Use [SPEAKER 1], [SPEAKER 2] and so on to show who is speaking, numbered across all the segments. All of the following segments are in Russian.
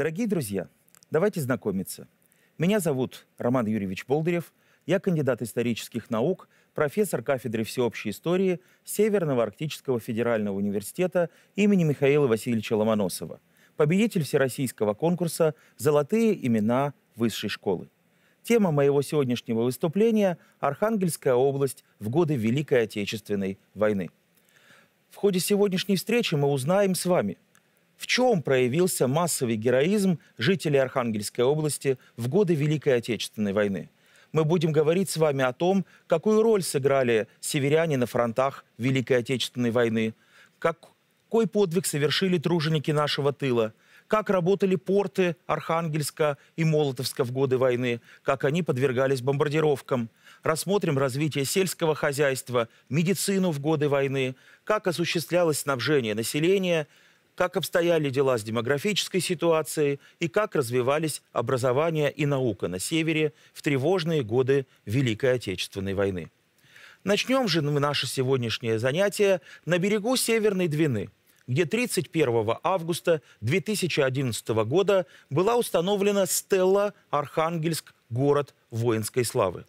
[SPEAKER 1] Дорогие друзья, давайте знакомиться. Меня зовут Роман Юрьевич Болдырев. Я кандидат исторических наук, профессор кафедры всеобщей истории Северного Арктического федерального университета имени Михаила Васильевича Ломоносова, победитель всероссийского конкурса «Золотые имена высшей школы». Тема моего сегодняшнего выступления – Архангельская область в годы Великой Отечественной войны. В ходе сегодняшней встречи мы узнаем с вами – в чем проявился массовый героизм жителей Архангельской области в годы Великой Отечественной войны? Мы будем говорить с вами о том, какую роль сыграли северяне на фронтах Великой Отечественной войны, какой подвиг совершили труженики нашего тыла, как работали порты Архангельска и Молотовска в годы войны, как они подвергались бомбардировкам. Рассмотрим развитие сельского хозяйства, медицину в годы войны, как осуществлялось снабжение населения – как обстояли дела с демографической ситуацией и как развивались образование и наука на Севере в тревожные годы Великой Отечественной войны. Начнем же мы наше сегодняшнее занятие на берегу Северной Двины, где 31 августа 2011 года была установлена стелла «Архангельск. Город воинской славы».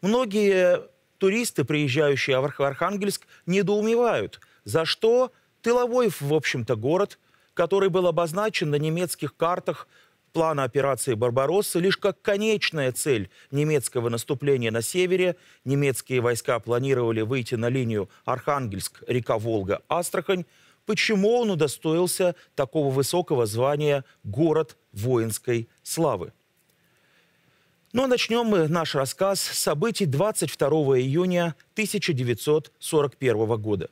[SPEAKER 1] Многие туристы, приезжающие в Архангельск, недоумевают, за что Тыловой, в общем-то, город, который был обозначен на немецких картах плана операции «Барбаросса» лишь как конечная цель немецкого наступления на севере. Немецкие войска планировали выйти на линию Архангельск, река Волга, Астрахань. Почему он удостоился такого высокого звания «Город воинской славы»? Но ну, а начнем мы наш рассказ с событий 22 июня 1941 года.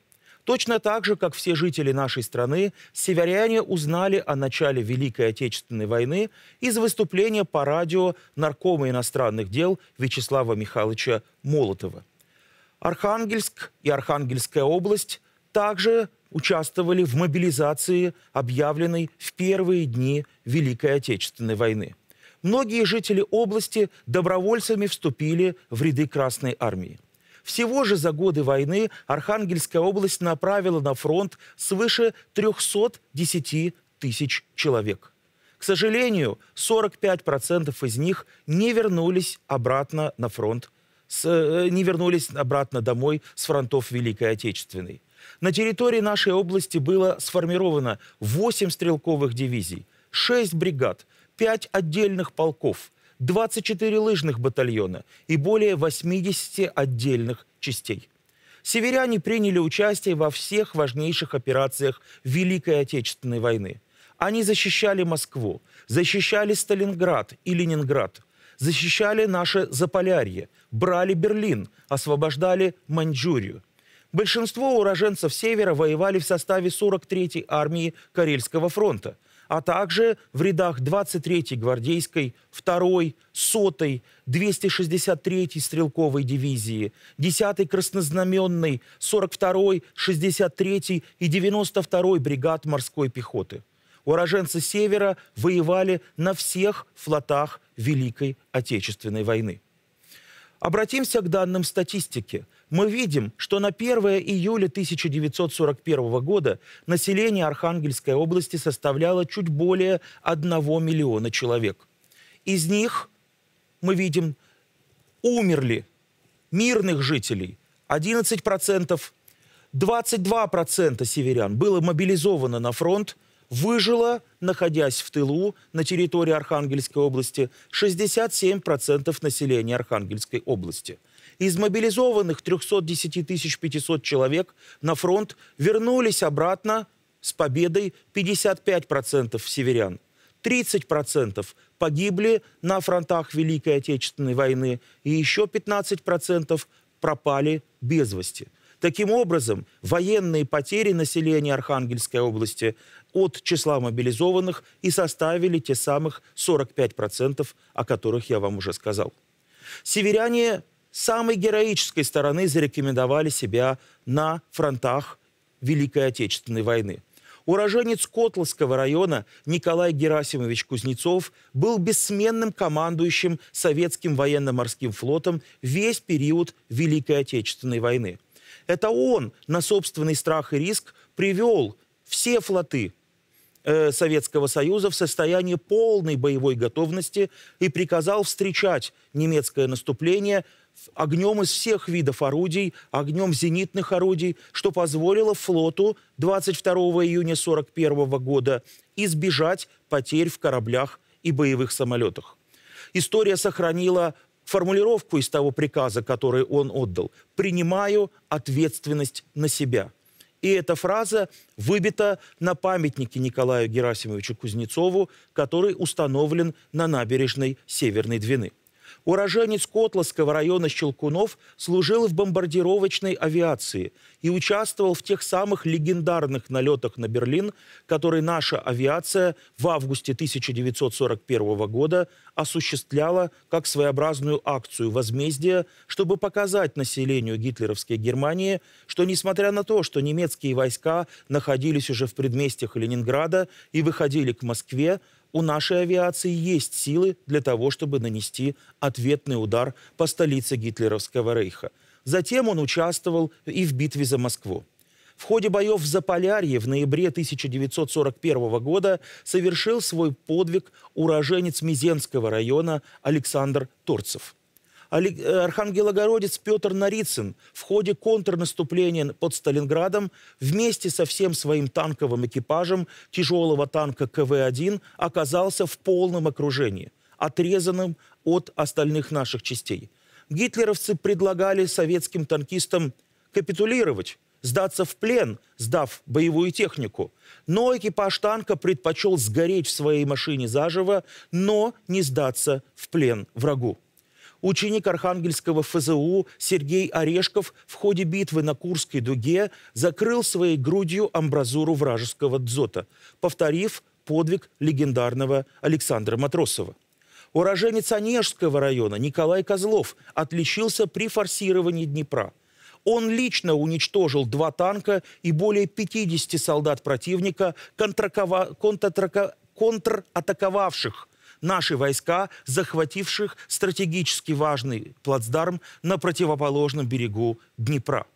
[SPEAKER 1] Точно так же, как все жители нашей страны, северяне узнали о начале Великой Отечественной войны из выступления по радио наркома иностранных дел Вячеслава Михайловича Молотова. Архангельск и Архангельская область также участвовали в мобилизации, объявленной в первые дни Великой Отечественной войны. Многие жители области добровольцами вступили в ряды Красной Армии. Всего же за годы войны Архангельская область направила на фронт свыше 310 тысяч человек. К сожалению, 45% из них не вернулись обратно на фронт, с, э, не вернулись обратно домой с фронтов Великой Отечественной. На территории нашей области было сформировано 8 стрелковых дивизий, 6 бригад, 5 отдельных полков – 24 лыжных батальона и более 80 отдельных частей. Северяне приняли участие во всех важнейших операциях Великой Отечественной войны. Они защищали Москву, защищали Сталинград и Ленинград, защищали наше Заполярье, брали Берлин, освобождали Маньчжурию. Большинство уроженцев Севера воевали в составе 43-й армии Карельского фронта – а также в рядах 23-й гвардейской, 2-й, 100-й, 263-й стрелковой дивизии, 10-й краснознаменной, 42-й, 63-й и 92-й бригад морской пехоты. Уроженцы Севера воевали на всех флотах Великой Отечественной войны. Обратимся к данным статистики – мы видим, что на 1 июля 1941 года население Архангельской области составляло чуть более 1 миллиона человек. Из них, мы видим, умерли мирных жителей 11%, 22% северян было мобилизовано на фронт, выжило, находясь в тылу на территории Архангельской области, 67% населения Архангельской области – из мобилизованных 310 500 человек на фронт вернулись обратно с победой 55% северян. 30% погибли на фронтах Великой Отечественной войны, и еще 15% пропали без вести. Таким образом, военные потери населения Архангельской области от числа мобилизованных и составили те самых 45%, о которых я вам уже сказал. Северяне самой героической стороны зарекомендовали себя на фронтах Великой Отечественной войны. Уроженец Котловского района Николай Герасимович Кузнецов был бессменным командующим советским военно-морским флотом весь период Великой Отечественной войны. Это он на собственный страх и риск привел все флоты э, Советского Союза в состоянии полной боевой готовности и приказал встречать немецкое наступление огнем из всех видов орудий, огнем зенитных орудий, что позволило флоту 22 июня 1941 года избежать потерь в кораблях и боевых самолетах. История сохранила формулировку из того приказа, который он отдал. «Принимаю ответственность на себя». И эта фраза выбита на памятнике Николаю Герасимовичу Кузнецову, который установлен на набережной Северной Двины. Уроженец Котловского района Щелкунов служил в бомбардировочной авиации и участвовал в тех самых легендарных налетах на Берлин, которые наша авиация в августе 1941 года осуществляла как своеобразную акцию возмездия, чтобы показать населению гитлеровской Германии, что несмотря на то, что немецкие войска находились уже в предместьях Ленинграда и выходили к Москве, у нашей авиации есть силы для того, чтобы нанести ответный удар по столице гитлеровского рейха. Затем он участвовал и в битве за Москву. В ходе боев в Заполярье в ноябре 1941 года совершил свой подвиг уроженец Мизенского района Александр Торцев. Э, архангелогородец Петр Нарицын в ходе контрнаступления под Сталинградом вместе со всем своим танковым экипажем тяжелого танка КВ-1 оказался в полном окружении, отрезанным от остальных наших частей. Гитлеровцы предлагали советским танкистам капитулировать, сдаться в плен, сдав боевую технику. Но экипаж танка предпочел сгореть в своей машине заживо, но не сдаться в плен врагу. Ученик Архангельского ФЗУ Сергей Орешков в ходе битвы на Курской дуге закрыл своей грудью амбразуру вражеского дзота, повторив подвиг легендарного Александра Матросова. Уроженец Онежского района Николай Козлов отличился при форсировании Днепра. Он лично уничтожил два танка и более 50 солдат противника, контратаковавших наши войска, захвативших стратегически важный плацдарм на противоположном берегу Днепра.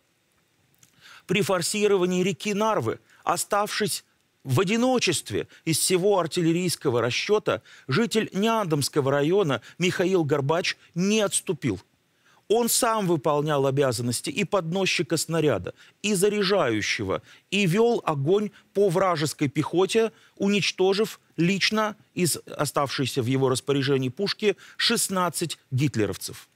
[SPEAKER 1] При форсировании реки Нарвы, оставшись в одиночестве из всего артиллерийского расчета, житель Няндомского района Михаил Горбач не отступил – он сам выполнял обязанности и подносчика снаряда, и заряжающего, и вел огонь по вражеской пехоте, уничтожив лично из оставшейся в его распоряжении пушки 16 гитлеровцев.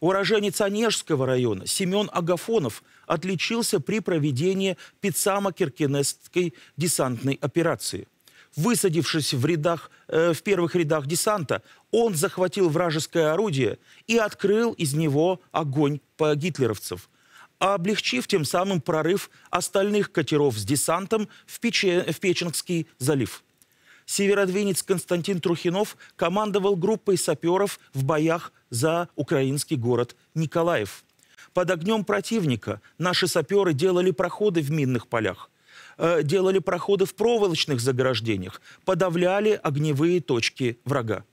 [SPEAKER 1] Уроженец Онежского района Семен Агафонов отличился при проведении Пицама-Киркенесской десантной операции. Высадившись в, рядах, э, в первых рядах десанта, он захватил вражеское орудие и открыл из него огонь по гитлеровцев, облегчив тем самым прорыв остальных катеров с десантом в, Пече, в Печенгский залив. Северодвинец Константин Трухинов командовал группой саперов в боях за украинский город Николаев. Под огнем противника наши саперы делали проходы в минных полях. Э, делали проходы в проволочных заграждениях, подавляли огневые точки врага.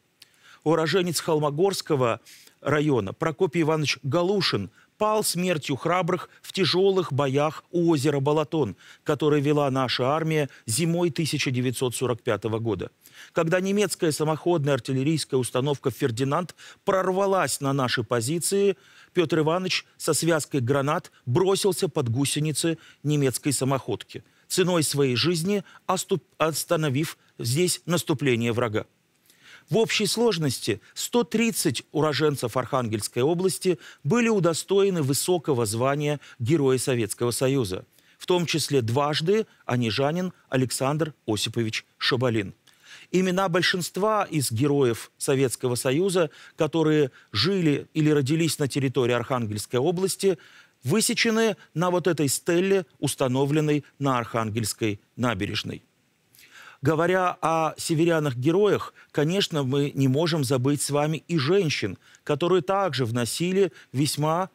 [SPEAKER 1] Уроженец Холмогорского района Прокопий Иванович Галушин пал смертью храбрых в тяжелых боях у озера Балатон, который вела наша армия зимой 1945 года. Когда немецкая самоходная артиллерийская установка «Фердинанд» прорвалась на наши позиции, Петр Иванович со связкой гранат бросился под гусеницы немецкой самоходки – ценой своей жизни остановив здесь наступление врага. В общей сложности 130 уроженцев Архангельской области были удостоены высокого звания Героя Советского Союза, в том числе дважды анижанин Александр Осипович Шабалин. Имена большинства из героев Советского Союза, которые жили или родились на территории Архангельской области, высечены на вот этой стелле, установленной на Архангельской набережной. Говоря о северянах-героях, конечно, мы не можем забыть с вами и женщин, которые также вносили весьма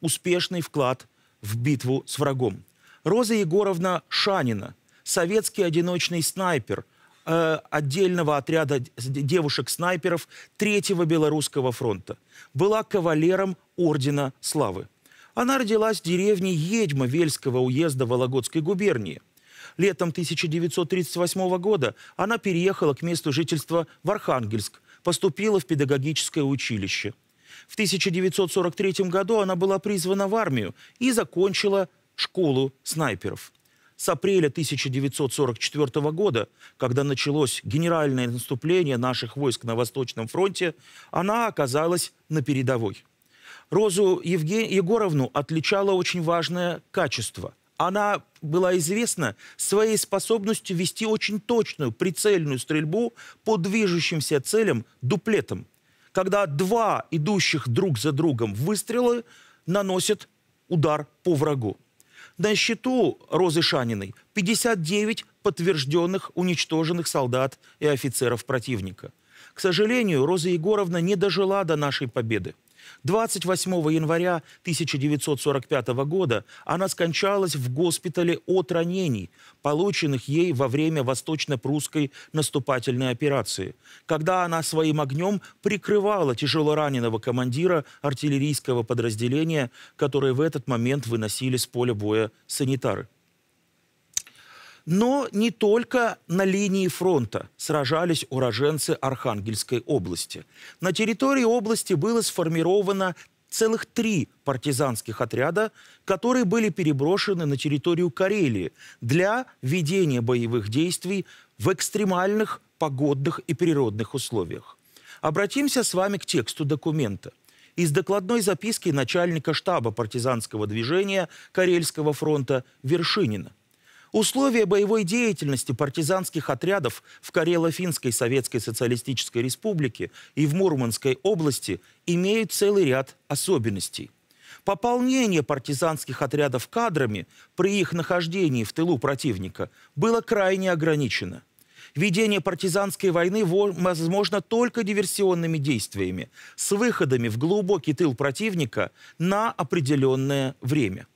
[SPEAKER 1] успешный вклад в битву с врагом. Роза Егоровна Шанина, советский одиночный снайпер э, отдельного отряда девушек-снайперов Третьего Белорусского фронта, была кавалером Ордена Славы. Она родилась в деревне Едьма Вельского уезда Вологодской губернии. Летом 1938 года она переехала к месту жительства в Архангельск, поступила в педагогическое училище. В 1943 году она была призвана в армию и закончила школу снайперов. С апреля 1944 года, когда началось генеральное наступление наших войск на Восточном фронте, она оказалась на передовой. Розу Евген... Егоровну отличало очень важное качество. Она была известна своей способностью вести очень точную, прицельную стрельбу по движущимся целям дуплетом. Когда два идущих друг за другом выстрелы наносят удар по врагу. На счету Розы Шаниной 59 подтвержденных уничтоженных солдат и офицеров противника. К сожалению, Роза Егоровна не дожила до нашей победы. 28 января 1945 года она скончалась в госпитале от ранений, полученных ей во время восточно-прусской наступательной операции, когда она своим огнем прикрывала тяжелораненого командира артиллерийского подразделения, который в этот момент выносили с поля боя санитары. Но не только на линии фронта сражались уроженцы Архангельской области. На территории области было сформировано целых три партизанских отряда, которые были переброшены на территорию Карелии для ведения боевых действий в экстремальных погодных и природных условиях. Обратимся с вами к тексту документа. Из докладной записки начальника штаба партизанского движения Карельского фронта Вершинина. Условия боевой деятельности партизанских отрядов в Карело-Финской Советской Социалистической Республике и в Мурманской области имеют целый ряд особенностей. Пополнение партизанских отрядов кадрами при их нахождении в тылу противника было крайне ограничено. Ведение партизанской войны возможно только диверсионными действиями, с выходами в глубокий тыл противника на определенное время.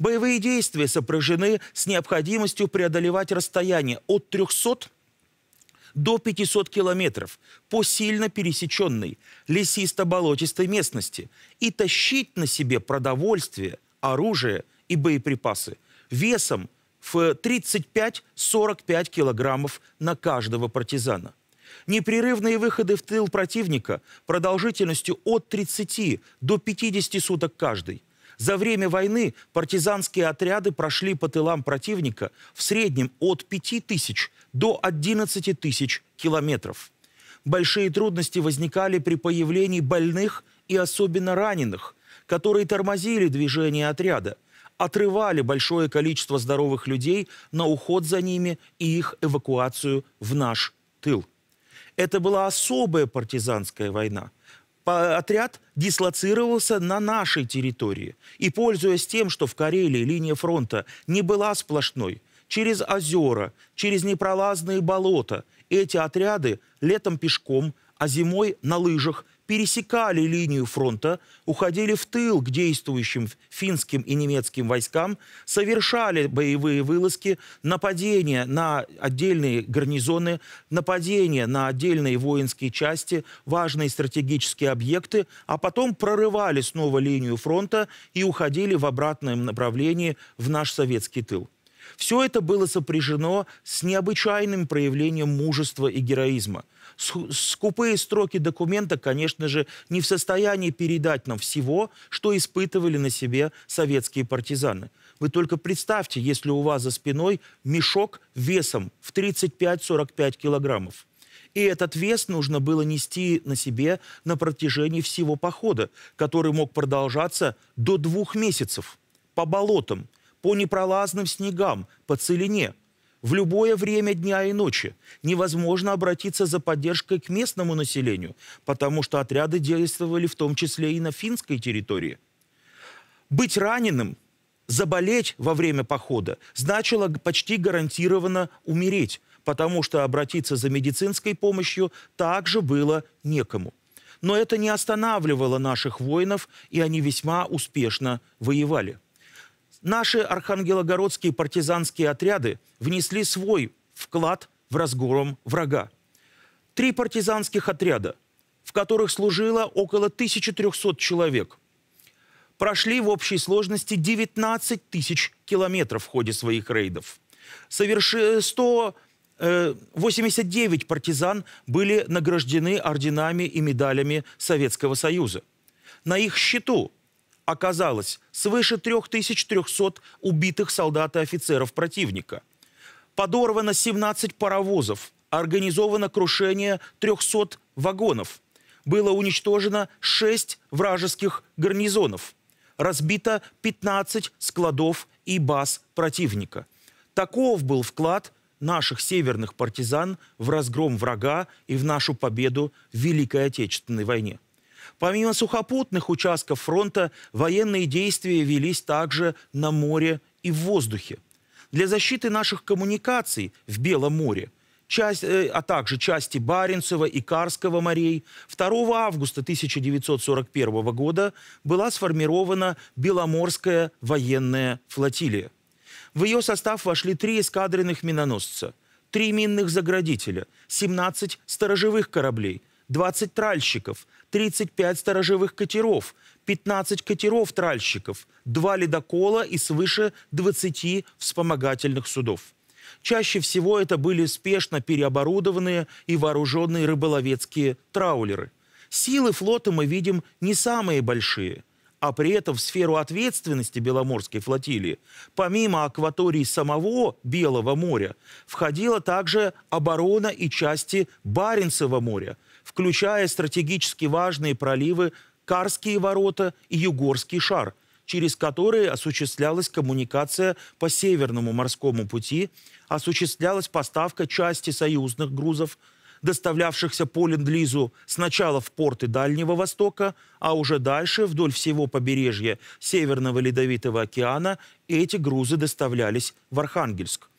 [SPEAKER 1] Боевые действия сопряжены с необходимостью преодолевать расстояние от 300 до 500 километров по сильно пересеченной лесисто-болотистой местности и тащить на себе продовольствие, оружие и боеприпасы весом в 35-45 килограммов на каждого партизана. Непрерывные выходы в тыл противника продолжительностью от 30 до 50 суток каждый – за время войны партизанские отряды прошли по тылам противника в среднем от 5 тысяч до 11 тысяч километров. Большие трудности возникали при появлении больных и особенно раненых, которые тормозили движение отряда, отрывали большое количество здоровых людей на уход за ними и их эвакуацию в наш тыл. Это была особая партизанская война – отряд дислоцировался на нашей территории. И, пользуясь тем, что в Карелии линия фронта не была сплошной, через озера, через непролазные болота, эти отряды летом пешком, а зимой на лыжах пересекали линию фронта, уходили в тыл к действующим финским и немецким войскам, совершали боевые вылазки, нападения на отдельные гарнизоны, нападения на отдельные воинские части, важные стратегические объекты, а потом прорывали снова линию фронта и уходили в обратном направлении в наш советский тыл. Все это было сопряжено с необычайным проявлением мужества и героизма. Скупые строки документа, конечно же, не в состоянии передать нам всего, что испытывали на себе советские партизаны. Вы только представьте, если у вас за спиной мешок весом в 35-45 килограммов. И этот вес нужно было нести на себе на протяжении всего похода, который мог продолжаться до двух месяцев по болотам, по непролазным снегам, по целине. В любое время дня и ночи невозможно обратиться за поддержкой к местному населению, потому что отряды действовали в том числе и на финской территории. Быть раненым, заболеть во время похода значило почти гарантированно умереть, потому что обратиться за медицинской помощью также было некому. Но это не останавливало наших воинов, и они весьма успешно воевали. Наши архангелогородские партизанские отряды внесли свой вклад в разгром врага. Три партизанских отряда, в которых служило около 1300 человек, прошли в общей сложности 19 тысяч километров в ходе своих рейдов. Соверш... 189 партизан были награждены орденами и медалями Советского Союза. На их счету оказалось свыше 3300 убитых солдат и офицеров противника. Подорвано 17 паровозов, организовано крушение 300 вагонов. Было уничтожено 6 вражеских гарнизонов. Разбито 15 складов и баз противника. Таков был вклад наших северных партизан в разгром врага и в нашу победу в Великой Отечественной войне. Помимо сухопутных участков фронта, военные действия велись также на море и в воздухе. Для защиты наших коммуникаций в Белом море, часть, э, а также части Баренцева и Карского морей, 2 августа 1941 года была сформирована Беломорская военная флотилия. В ее состав вошли три эскадренных миноносца, три минных заградителя, 17 сторожевых кораблей, 20 тральщиков, 35 сторожевых катеров, 15 катеров-тральщиков, 2 ледокола и свыше 20 вспомогательных судов. Чаще всего это были спешно переоборудованные и вооруженные рыболовецкие траулеры. Силы флота мы видим не самые большие – а при этом в сферу ответственности Беломорской флотилии, помимо акватории самого Белого моря, входила также оборона и части Баренцева моря, включая стратегически важные проливы Карские ворота и Югорский шар, через которые осуществлялась коммуникация по Северному морскому пути, осуществлялась поставка части союзных грузов – доставлявшихся по Ленд-Лизу сначала в порты Дальнего Востока, а уже дальше вдоль всего побережья Северного Ледовитого океана эти грузы доставлялись в Архангельск.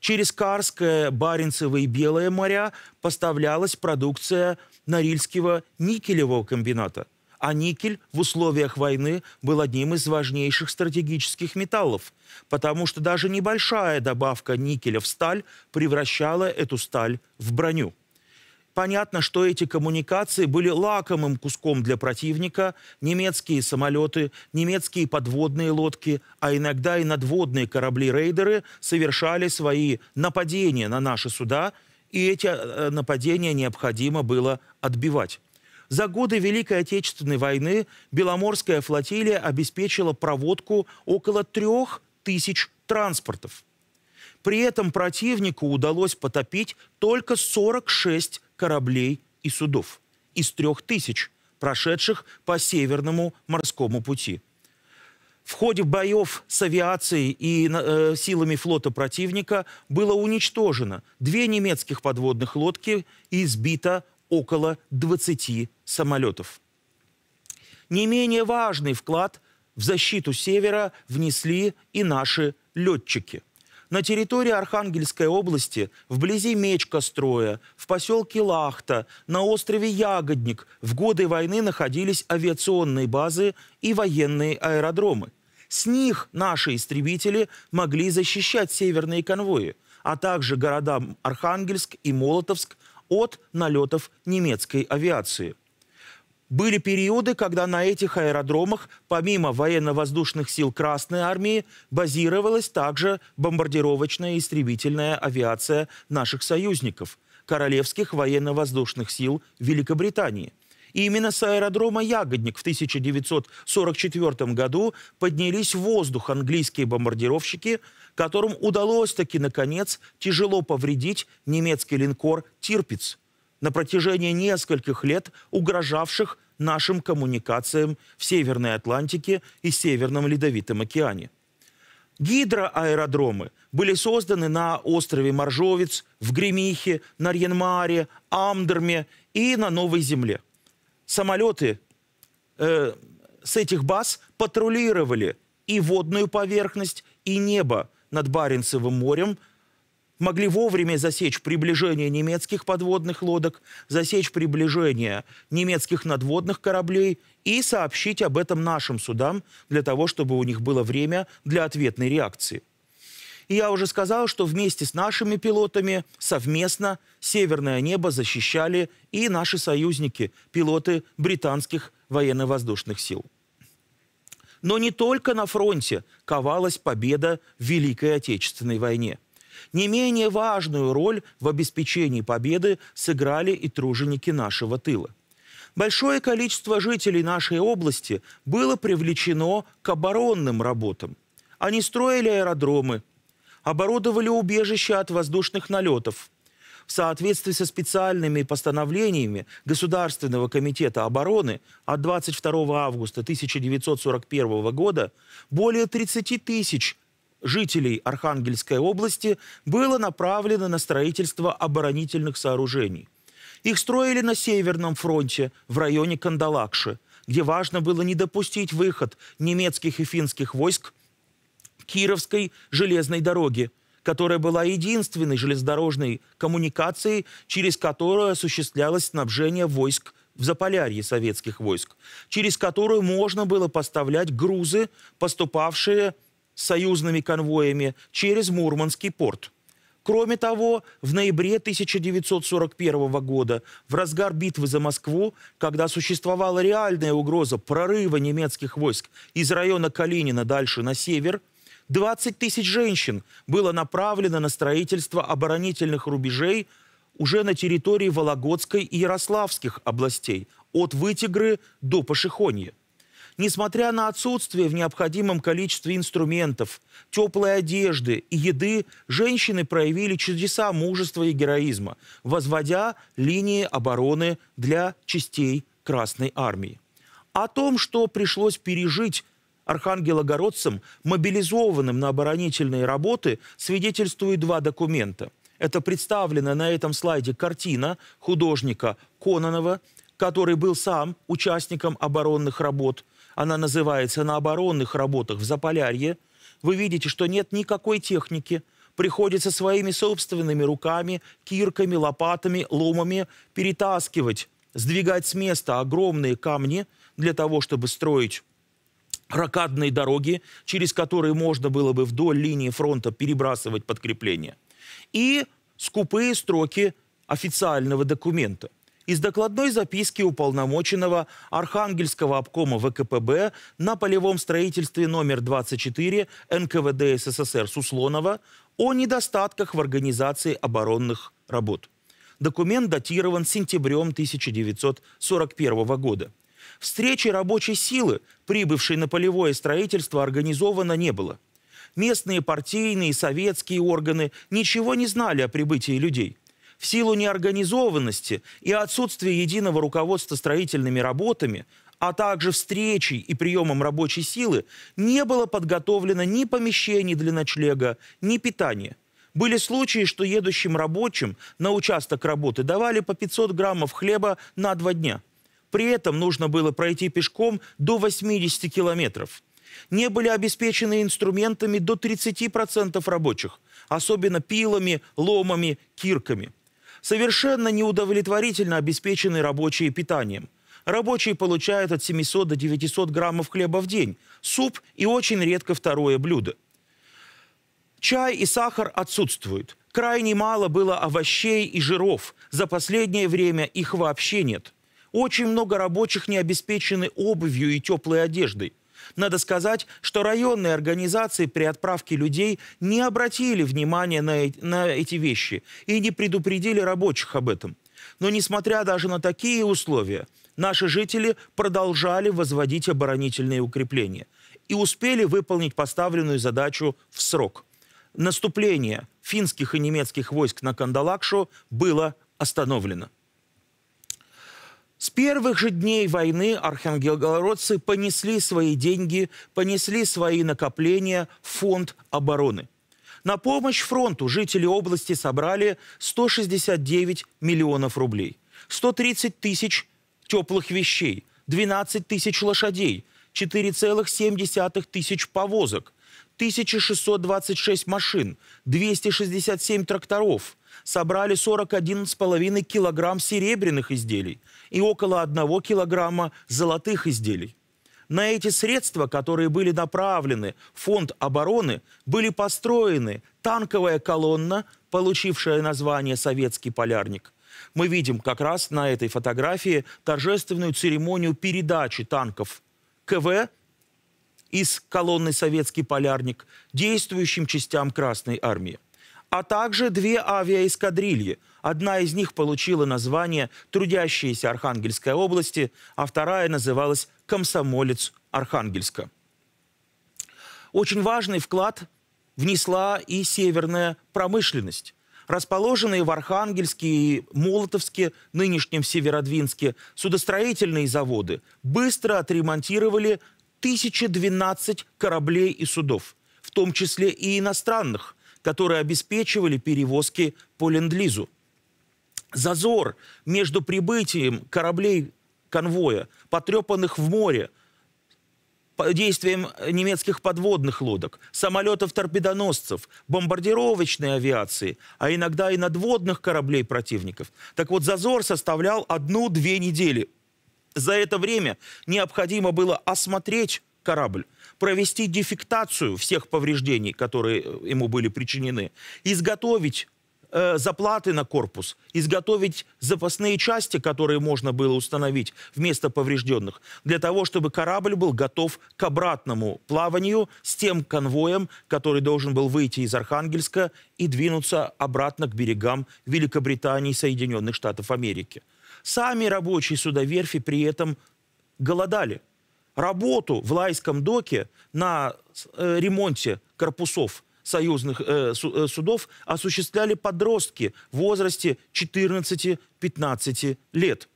[SPEAKER 1] Через Карское, Баренцево и Белое моря поставлялась продукция Норильского никелевого комбината – а никель в условиях войны был одним из важнейших стратегических металлов, потому что даже небольшая добавка никеля в сталь превращала эту сталь в броню. Понятно, что эти коммуникации были лакомым куском для противника. Немецкие самолеты, немецкие подводные лодки, а иногда и надводные корабли-рейдеры совершали свои нападения на наши суда, и эти э, нападения необходимо было отбивать. За годы Великой Отечественной войны Беломорская флотилия обеспечила проводку около трех тысяч транспортов. При этом противнику удалось потопить только 46 кораблей и судов из трех тысяч, прошедших по Северному морскому пути. В ходе боев с авиацией и э, силами флота противника было уничтожено две немецких подводных лодки и избито около 20 самолетов. Не менее важный вклад в защиту Севера внесли и наши летчики. На территории Архангельской области, вблизи Мечкостроя, в поселке Лахта, на острове Ягодник в годы войны находились авиационные базы и военные аэродромы. С них наши истребители могли защищать северные конвои, а также города Архангельск и Молотовск от налетов немецкой авиации. Были периоды, когда на этих аэродромах, помимо военно-воздушных сил Красной Армии, базировалась также бомбардировочная и истребительная авиация наших союзников, Королевских военно-воздушных сил Великобритании. И именно с аэродрома Ягодник в 1944 году поднялись в воздух английские бомбардировщики, которым удалось таки, наконец, тяжело повредить немецкий линкор «Тирпиц», на протяжении нескольких лет угрожавших нашим коммуникациям в Северной Атлантике и Северном Ледовитом океане. Гидроаэродромы были созданы на острове Моржовец, в Гремихе, на Рьенмаре, Амдерме и на Новой Земле. Самолеты э, с этих баз патрулировали и водную поверхность, и небо над Баренцевым морем могли вовремя засечь приближение немецких подводных лодок, засечь приближение немецких надводных кораблей и сообщить об этом нашим судам для того, чтобы у них было время для ответной реакции. И я уже сказал, что вместе с нашими пилотами совместно северное небо защищали и наши союзники, пилоты британских военно-воздушных сил. Но не только на фронте ковалась победа в Великой Отечественной войне – Не менее важную роль в обеспечении победы сыграли и труженики нашего тыла. Большое количество жителей нашей области было привлечено к оборонным работам. Они строили аэродромы, оборудовали убежища от воздушных налетов. В соответствии со специальными постановлениями Государственного комитета обороны от 22 августа 1941 года более 30 тысяч жителей Архангельской области было направлено на строительство оборонительных сооружений. Их строили на Северном фронте, в районе Кандалакши, где важно было не допустить выход немецких и финских войск Кировской железной дороги, которая была единственной железнодорожной коммуникацией, через которую осуществлялось снабжение войск в Заполярье советских войск, через которую можно было поставлять грузы, поступавшие союзными конвоями через Мурманский порт. Кроме того, в ноябре 1941 года, в разгар битвы за Москву, когда существовала реальная угроза прорыва немецких войск из района Калинина дальше на север – 20 тысяч женщин было направлено на строительство оборонительных рубежей уже на территории Вологодской и Ярославских областей, от Вытигры до Пашихонья. Несмотря на отсутствие в необходимом количестве инструментов, теплой одежды и еды, женщины проявили чудеса мужества и героизма, возводя линии обороны для частей Красной Армии. О том, что пришлось пережить архангелогородцам, мобилизованным на оборонительные работы, свидетельствуют два документа. Это представлена на этом слайде картина художника Кононова, который был сам участником оборонных работ. Она называется «На оборонных работах в Заполярье». Вы видите, что нет никакой техники. Приходится своими собственными руками, кирками, лопатами, ломами перетаскивать, сдвигать с места огромные камни для того, чтобы строить ракадные дороги, через которые можно было бы вдоль линии фронта перебрасывать подкрепления, и скупые строки официального документа. Из докладной записки уполномоченного Архангельского обкома ВКПБ на полевом строительстве номер 24 НКВД СССР Суслонова о недостатках в организации оборонных работ. Документ датирован сентябрем 1941 года. Встречи рабочей силы, прибывшей на полевое строительство, организовано не было. Местные партийные, советские органы ничего не знали о прибытии людей. В силу неорганизованности и отсутствия единого руководства строительными работами, а также встречей и приемом рабочей силы, не было подготовлено ни помещений для ночлега, ни питания. Были случаи, что едущим рабочим на участок работы давали по 500 граммов хлеба на два дня – при этом нужно было пройти пешком до 80 километров. Не были обеспечены инструментами до 30% рабочих, особенно пилами, ломами, кирками. Совершенно неудовлетворительно обеспечены рабочие питанием. Рабочие получают от 700 до 900 граммов хлеба в день, суп и очень редко второе блюдо. Чай и сахар отсутствуют. Крайне мало было овощей и жиров. За последнее время их вообще нет. Очень много рабочих не обеспечены обувью и теплой одеждой. Надо сказать, что районные организации при отправке людей не обратили внимания на, на эти вещи и не предупредили рабочих об этом. Но несмотря даже на такие условия, наши жители продолжали возводить оборонительные укрепления и успели выполнить поставленную задачу в срок. Наступление финских и немецких войск на Кандалакшу было остановлено. С первых же дней войны архангелогородцы понесли свои деньги, понесли свои накопления в фонд обороны. На помощь фронту жители области собрали 169 миллионов рублей, 130 тысяч теплых вещей, 12 тысяч лошадей, 4,7 тысяч повозок, 1626 машин, 267 тракторов, собрали 41,5 килограмм серебряных изделий и около 1 килограмма золотых изделий. На эти средства, которые были направлены в фонд обороны, были построены танковая колонна, получившая название «Советский полярник». Мы видим как раз на этой фотографии торжественную церемонию передачи танков КВ из колонны «Советский полярник» действующим частям Красной Армии. а также две авиаэскадрильи. Одна из них получила название «Трудящиеся Архангельской области», а вторая называлась «Комсомолец Архангельска». Очень важный вклад внесла и северная промышленность. Расположенные в Архангельске и Молотовске, нынешнем Северодвинске, судостроительные заводы быстро отремонтировали 1012 кораблей и судов, в том числе и иностранных, которые обеспечивали перевозки по Ленд-Лизу. Зазор между прибытием кораблей конвоя, потрепанных в море, действием немецких подводных лодок, самолетов-торпедоносцев, бомбардировочной авиации, а иногда и надводных кораблей противников. Так вот, зазор составлял одну-две недели. За это время необходимо было осмотреть корабль, провести дефектацию всех повреждений, которые ему были причинены, изготовить э, заплаты на корпус, изготовить запасные части, которые можно было установить вместо поврежденных, для того, чтобы корабль был готов к обратному плаванию с тем конвоем, который должен был выйти из Архангельска и двинуться обратно к берегам Великобритании и Соединенных Штатов Америки. Сами рабочие судоверфи при этом голодали. Работу в Лайском доке на э, ремонте корпусов – союзных э, э, судов осуществляли подростки в возрасте 14-15 лет.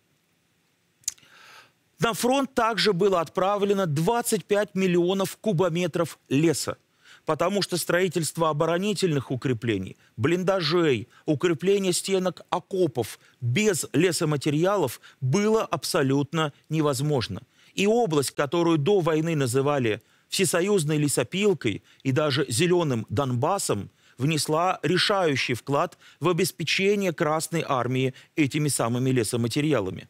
[SPEAKER 1] На фронт также было отправлено 25 миллионов кубометров леса, потому что строительство оборонительных укреплений, блиндажей, укрепление стенок окопов без лесоматериалов было абсолютно невозможно. И область, которую до войны называли всесоюзной лесопилкой и даже зеленым Донбассом внесла решающий вклад в обеспечение Красной Армии этими самыми лесоматериалами.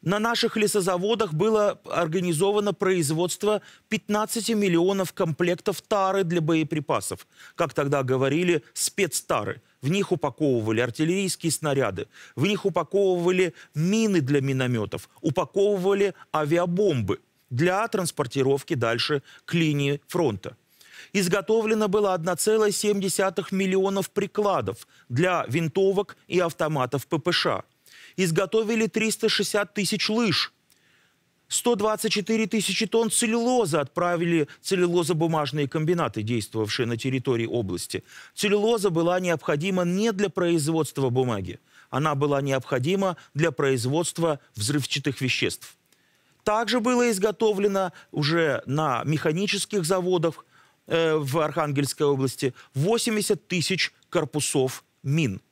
[SPEAKER 1] На наших лесозаводах было организовано производство 15 миллионов комплектов тары для боеприпасов. Как тогда говорили, спецтары. В них упаковывали артиллерийские снаряды, в них упаковывали мины для минометов, упаковывали авиабомбы для транспортировки дальше к линии фронта. Изготовлено было 1,7 миллионов прикладов для винтовок и автоматов ППШ. Изготовили 360 тысяч лыж. 124 тысячи тонн целлюлозы отправили целлюлозобумажные комбинаты, действовавшие на территории области. Целлюлоза была необходима не для производства бумаги. Она была необходима для производства взрывчатых веществ также было изготовлено уже на механических заводах э, в Архангельской области 80 тысяч корпусов мин.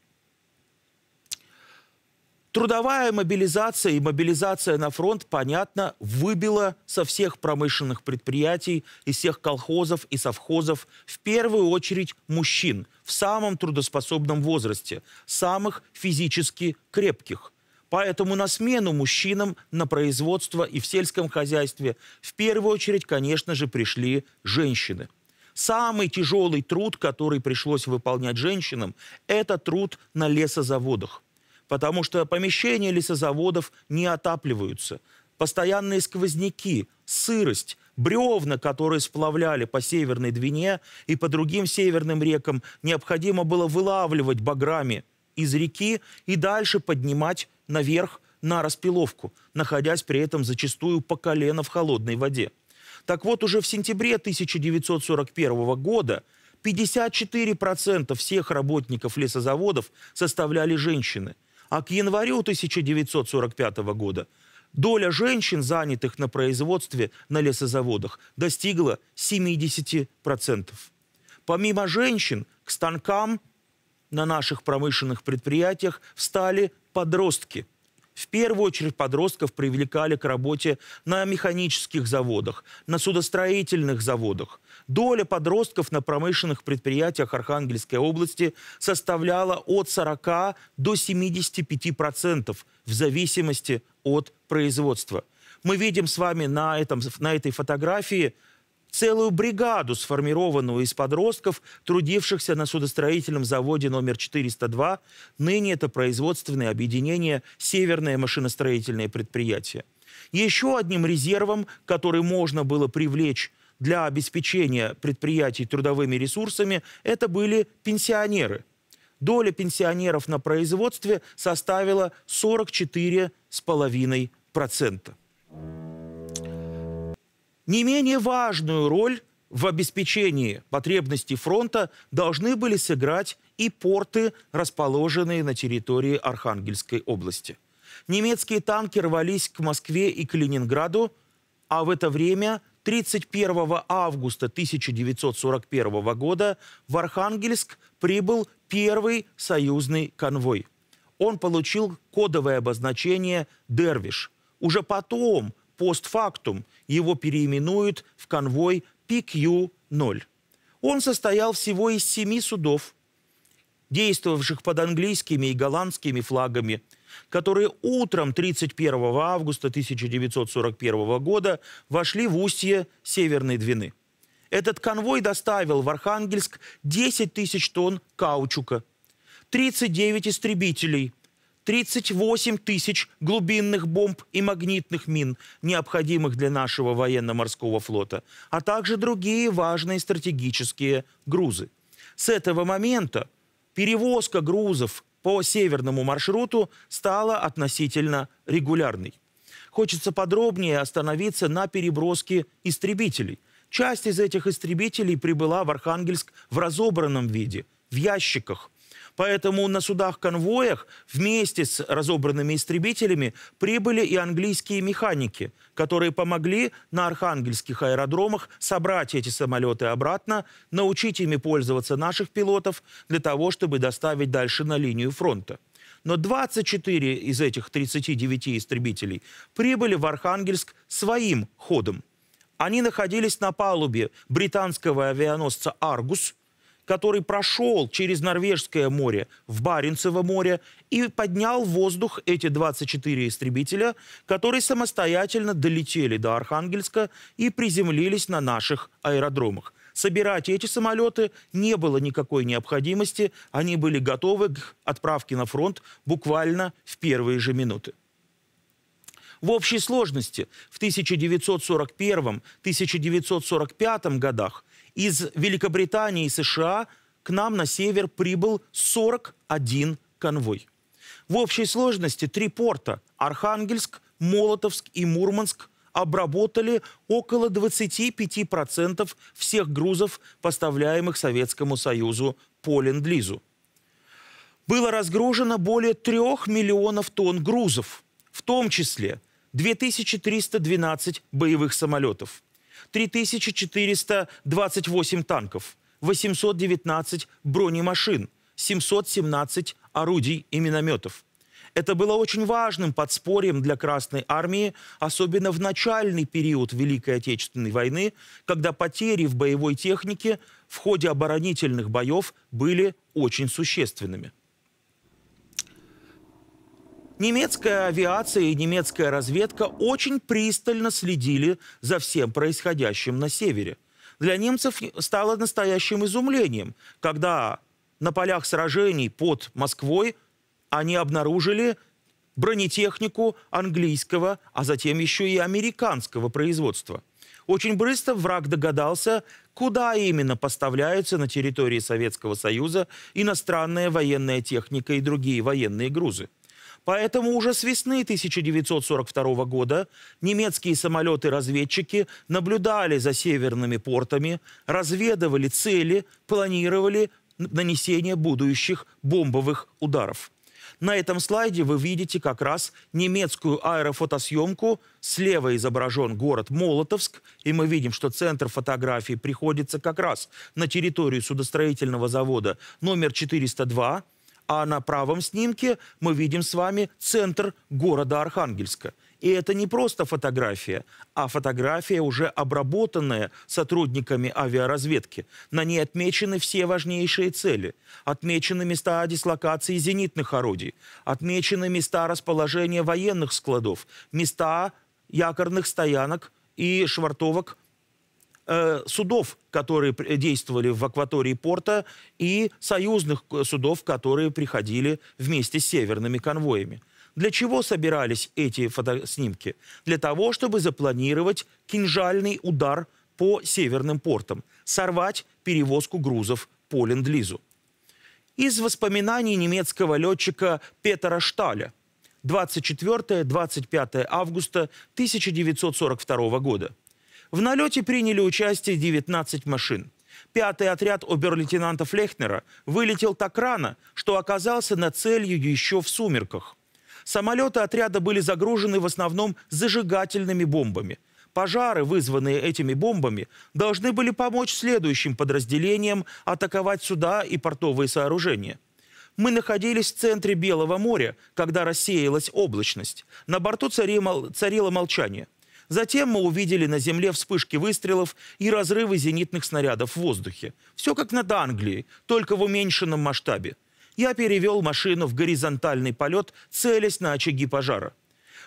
[SPEAKER 1] Трудовая мобилизация и мобилизация на фронт, понятно, выбила со всех промышленных предприятий, из всех колхозов и совхозов в первую очередь мужчин в самом трудоспособном возрасте, самых физически крепких. Поэтому на смену мужчинам на производство и в сельском хозяйстве в первую очередь, конечно же, пришли женщины. Самый тяжелый труд, который пришлось выполнять женщинам, это труд на лесозаводах. Потому что помещения лесозаводов не отапливаются. Постоянные сквозняки, сырость, бревна, которые сплавляли по Северной Двине и по другим северным рекам, необходимо было вылавливать баграми из реки и дальше поднимать наверх на распиловку, находясь при этом зачастую по колено в холодной воде. Так вот, уже в сентябре 1941 года 54% всех работников лесозаводов составляли женщины, а к январю 1945 года доля женщин, занятых на производстве на лесозаводах, достигла 70%. Помимо женщин, к станкам на наших промышленных предприятиях встали подростки. В первую очередь подростков привлекали к работе на механических заводах, на судостроительных заводах. Доля подростков на промышленных предприятиях Архангельской области составляла от 40 до 75% в зависимости от производства. Мы видим с вами на, этом, на этой фотографии целую бригаду, сформированную из подростков, трудившихся на судостроительном заводе номер 402. Ныне это производственное объединение «Северное машиностроительное предприятие». Еще одним резервом, который можно было привлечь для обеспечения предприятий трудовыми ресурсами, это были пенсионеры. доля пенсионеров на производстве составила 44,5%. Не менее важную роль в обеспечении потребностей фронта должны были сыграть и порты, расположенные на территории Архангельской области. Немецкие танки рвались к Москве и к Ленинграду, а в это время 31 августа 1941 года в Архангельск прибыл первый союзный конвой. Он получил кодовое обозначение «Дервиш». Уже потом, постфактум, его переименуют в конвой PQ-0. Он состоял всего из семи судов, действовавших под английскими и голландскими флагами, которые утром 31 августа 1941 года вошли в устье Северной Двины. Этот конвой доставил в Архангельск 10 тысяч тонн каучука, 39 истребителей, 38 тысяч глубинных бомб и магнитных мин, необходимых для нашего военно-морского флота, а также другие важные стратегические грузы. С этого момента перевозка грузов по северному маршруту стала относительно регулярной. Хочется подробнее остановиться на переброске истребителей. Часть из этих истребителей прибыла в Архангельск в разобранном виде, в ящиках – Поэтому на судах-конвоях вместе с разобранными истребителями прибыли и английские механики, которые помогли на архангельских аэродромах собрать эти самолеты обратно, научить ими пользоваться наших пилотов для того, чтобы доставить дальше на линию фронта. Но 24 из этих 39 истребителей прибыли в Архангельск своим ходом. Они находились на палубе британского авианосца «Аргус», который прошел через Норвежское море в Баренцево море и поднял в воздух эти 24 истребителя, которые самостоятельно долетели до Архангельска и приземлились на наших аэродромах. Собирать эти самолеты не было никакой необходимости, они были готовы к отправке на фронт буквально в первые же минуты. В общей сложности в 1941-1945 годах из Великобритании и США к нам на север прибыл 41 конвой. В общей сложности три порта – Архангельск, Молотовск и Мурманск – обработали около 25% всех грузов, поставляемых Советскому Союзу по Ленд-Лизу. Было разгружено более 3 миллионов тонн грузов, в том числе 2312 боевых самолетов, 3428 танков, 819 бронемашин, 717 орудий и минометов. Это было очень важным подспорьем для Красной Армии, особенно в начальный период Великой Отечественной войны, когда потери в боевой технике в ходе оборонительных боев были очень существенными. Немецкая авиация и немецкая разведка очень пристально следили за всем происходящим на севере. Для немцев стало настоящим изумлением, когда на полях сражений под Москвой они обнаружили бронетехнику английского, а затем еще и американского производства. Очень быстро враг догадался, куда именно поставляются на территории Советского Союза иностранная военная техника и другие военные грузы. Поэтому уже с весны 1942 года немецкие самолеты-разведчики наблюдали за северными портами, разведывали цели, планировали нанесение будущих бомбовых ударов. На этом слайде вы видите как раз немецкую аэрофотосъемку. Слева изображен город Молотовск, и мы видим, что центр фотографии приходится как раз на территорию судостроительного завода номер 402 а на правом снимке мы видим с вами центр города Архангельска. И это не просто фотография, а фотография, уже обработанная сотрудниками авиаразведки. На ней отмечены все важнейшие цели. Отмечены места дислокации зенитных орудий, отмечены места расположения военных складов, места якорных стоянок и швартовок Э, судов, которые действовали в акватории порта, и союзных судов, которые приходили вместе с северными конвоями. Для чего собирались эти фотоснимки? Для того, чтобы запланировать кинжальный удар по северным портам, сорвать перевозку грузов по Ленд-Лизу. из воспоминаний немецкого летчика Петера Шталя 24-25 августа 1942 года. В налете приняли участие 19 машин. Пятый отряд обер-лейтенанта Флехнера вылетел так рано, что оказался на целью еще в сумерках. Самолеты отряда были загружены в основном зажигательными бомбами. Пожары, вызванные этими бомбами, должны были помочь следующим подразделениям атаковать суда и портовые сооружения. Мы находились в центре Белого моря, когда рассеялась облачность. На борту царило молчание. Затем мы увидели на земле вспышки выстрелов и разрывы зенитных снарядов в воздухе. Все как над Англией, только в уменьшенном масштабе. Я перевел машину в горизонтальный полет, целясь на очаги пожара.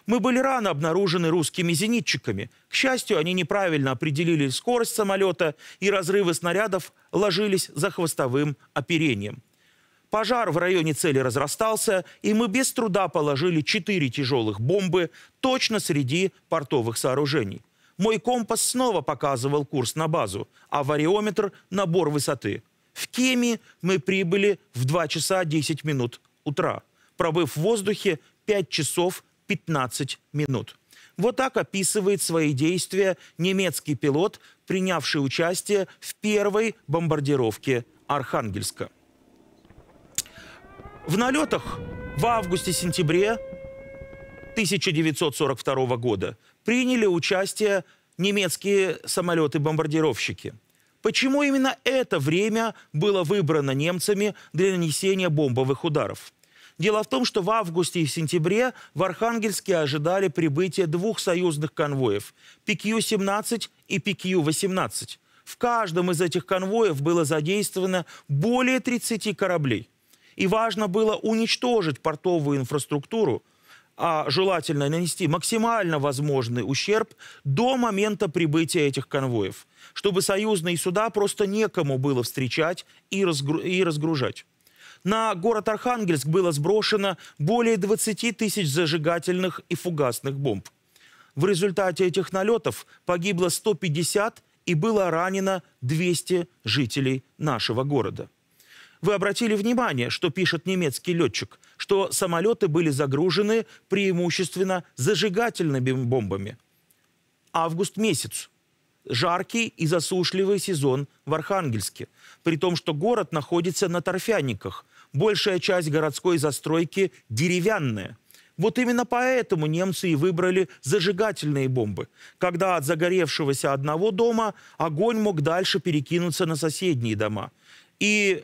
[SPEAKER 1] Мы были рано обнаружены русскими зенитчиками. К счастью, они неправильно определили скорость самолета, и разрывы снарядов ложились за хвостовым оперением. Пожар в районе цели разрастался, и мы без труда положили четыре тяжелых бомбы точно среди портовых сооружений. Мой компас снова показывал курс на базу, а вариометр – набор высоты. В Кеми мы прибыли в 2 часа 10 минут утра, пробыв в воздухе 5 часов 15 минут. Вот так описывает свои действия немецкий пилот, принявший участие в первой бомбардировке Архангельска. В налетах в августе-сентябре 1942 года приняли участие немецкие самолеты-бомбардировщики. Почему именно это время было выбрано немцами для нанесения бомбовых ударов? Дело в том, что в августе и сентябре в Архангельске ожидали прибытия двух союзных конвоев – ПКЮ-17 и ПКЮ-18. В каждом из этих конвоев было задействовано более 30 кораблей – и важно было уничтожить портовую инфраструктуру, а желательно нанести максимально возможный ущерб до момента прибытия этих конвоев, чтобы союзные суда просто некому было встречать и, разгру и разгружать. На город Архангельск было сброшено более 20 тысяч зажигательных и фугасных бомб. В результате этих налетов погибло 150 и было ранено 200 жителей нашего города. Вы обратили внимание, что пишет немецкий летчик, что самолеты были загружены преимущественно зажигательными бомбами. Август месяц. Жаркий и засушливый сезон в Архангельске. При том, что город находится на торфяниках. Большая часть городской застройки деревянная. Вот именно поэтому немцы и выбрали зажигательные бомбы. Когда от загоревшегося одного дома огонь мог дальше перекинуться на соседние дома. И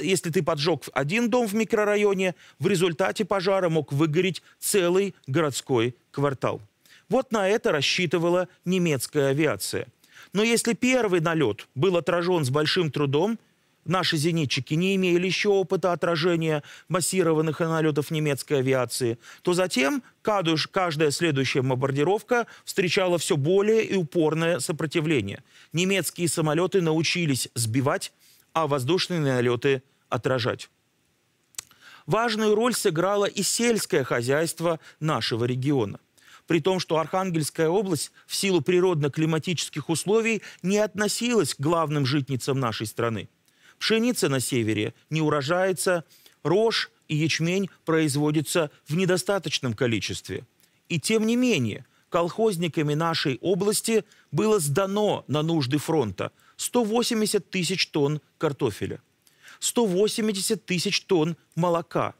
[SPEAKER 1] если ты поджег один дом в микрорайоне, в результате пожара мог выгореть целый городской квартал. Вот на это рассчитывала немецкая авиация. Но если первый налет был отражен с большим трудом, наши зенитчики не имели еще опыта отражения массированных налетов немецкой авиации, то затем каждая следующая бомбардировка встречала все более и упорное сопротивление. Немецкие самолеты научились сбивать а воздушные налеты отражать. Важную роль сыграло и сельское хозяйство нашего региона. При том, что Архангельская область в силу природно-климатических условий не относилась к главным житницам нашей страны. Пшеница на севере не урожается, рожь и ячмень производятся в недостаточном количестве. И тем не менее, колхозниками нашей области было сдано на нужды фронта – 180 тысяч тонн картофеля, 180 тысяч тонн молока,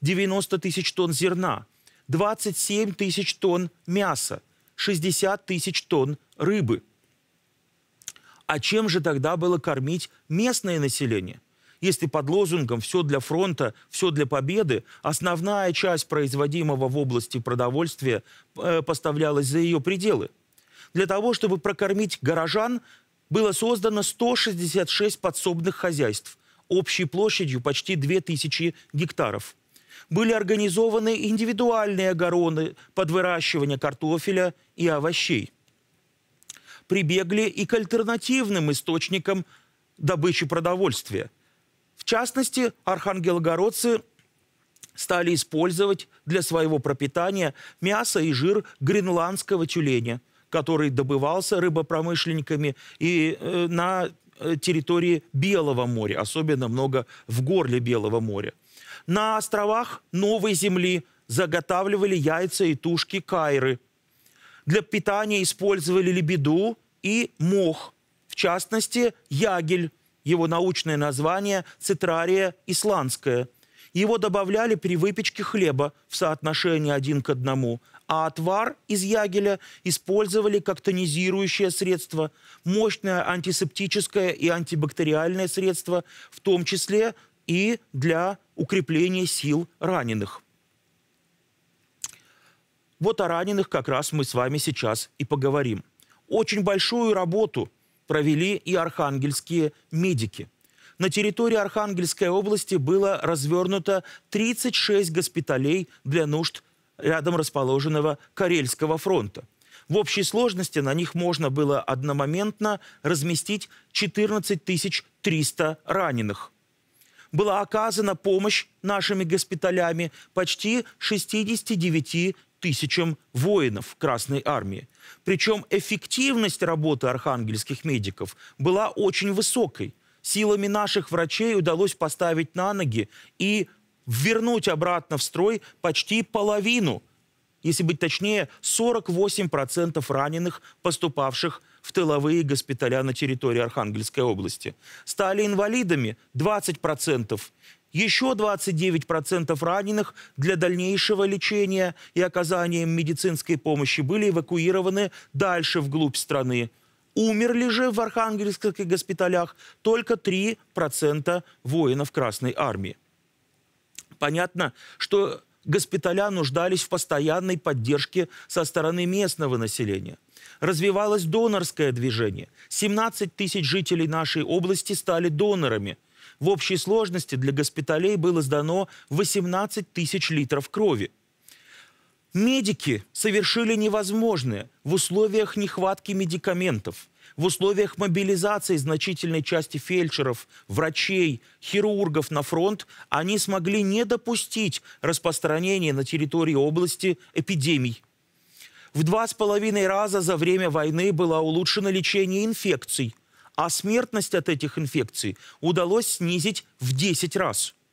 [SPEAKER 1] 90 тысяч тонн зерна, 27 тысяч тонн мяса, 60 тысяч тонн рыбы. А чем же тогда было кормить местное население? Если под лозунгом «все для фронта, все для победы» основная часть производимого в области продовольствия э, поставлялась за ее пределы. Для того, чтобы прокормить горожан, было создано 166 подсобных хозяйств общей площадью почти 2000 гектаров. Были организованы индивидуальные огороды под выращивание картофеля и овощей. Прибегли и к альтернативным источникам добычи продовольствия. В частности, архангелогородцы стали использовать для своего пропитания мясо и жир гренландского тюленя – который добывался рыбопромышленниками и э, на э, территории Белого моря, особенно много в горле Белого моря. На островах Новой Земли заготавливали яйца и тушки кайры. Для питания использовали лебеду и мох, в частности, ягель, его научное название цитрария исландская. Его добавляли при выпечке хлеба в соотношении один к одному, а отвар из ягеля использовали как тонизирующее средство, мощное антисептическое и антибактериальное средство, в том числе и для укрепления сил раненых. Вот о раненых как раз мы с вами сейчас и поговорим. Очень большую работу провели и архангельские медики. На территории Архангельской области было развернуто 36 госпиталей для нужд рядом расположенного Карельского фронта. В общей сложности на них можно было одномоментно разместить 14 300 раненых. Была оказана помощь нашими госпиталями почти 69 тысячам воинов Красной Армии. Причем эффективность работы архангельских медиков была очень высокой. Силами наших врачей удалось поставить на ноги и вернуть обратно в строй почти половину, если быть точнее, 48% раненых, поступавших в тыловые госпиталя на территории Архангельской области. Стали инвалидами 20%. Еще 29% раненых для дальнейшего лечения и оказания медицинской помощи были эвакуированы дальше вглубь страны. Умерли же в архангельских госпиталях только 3% воинов Красной Армии. Понятно, что госпиталя нуждались в постоянной поддержке со стороны местного населения. Развивалось донорское движение. 17 тысяч жителей нашей области стали донорами. В общей сложности для госпиталей было сдано 18 тысяч литров крови. Медики совершили невозможное в условиях нехватки медикаментов, в условиях мобилизации значительной части фельдшеров, врачей, хирургов на фронт, они смогли не допустить распространения на территории области эпидемий. В два с половиной раза за время войны было улучшено лечение инфекций, а смертность от этих инфекций удалось снизить в 10 раз –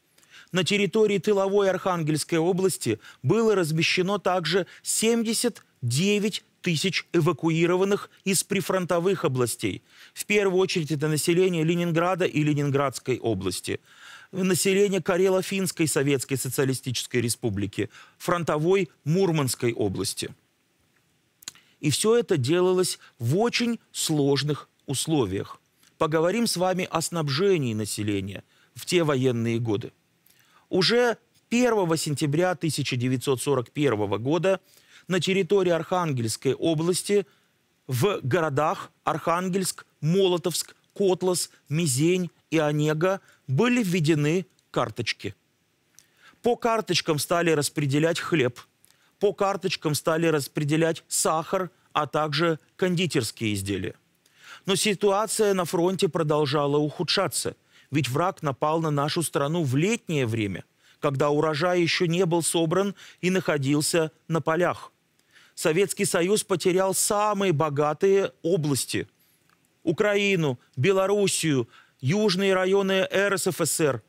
[SPEAKER 1] на территории тыловой Архангельской области было размещено также 79 тысяч эвакуированных из прифронтовых областей. В первую очередь это население Ленинграда и Ленинградской области население Карело-Финской Советской Социалистической Республики, фронтовой Мурманской области. И все это делалось в очень сложных условиях. Поговорим с вами о снабжении населения в те военные годы. Уже 1 сентября 1941 года на территории Архангельской области в городах Архангельск, Молотовск, Котлас, Мизень и Онега были введены карточки. По карточкам стали распределять хлеб, по карточкам стали распределять сахар, а также кондитерские изделия. Но ситуация на фронте продолжала ухудшаться – ведь враг напал на нашу страну в летнее время, когда урожай еще не был собран и находился на полях. Советский Союз потерял самые богатые области. Украину, Белоруссию, южные районы РСФСР